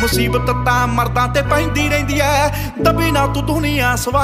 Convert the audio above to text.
ਮੁਸੀਬਤ ਤਾਂ ਮਰਦਾਂ ਤੇ ਪੈਂਦੀ ਰਹਿੰਦੀ ਐ। ਦਬੀ ਨਾ ਤੂੰ ਦੁਨੀਆ ਸਵਾ